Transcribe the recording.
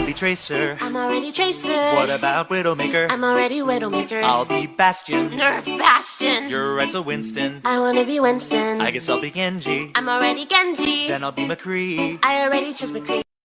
I'll be Tracer. Mm, I'm already Tracer. What about Widowmaker? I'm already Widowmaker. I'll be Bastion. Nerf Bastion. You're right, so Winston. I wanna be Winston. I guess I'll be Genji. I'm already Genji. Then I'll be McCree. I already chose McCree.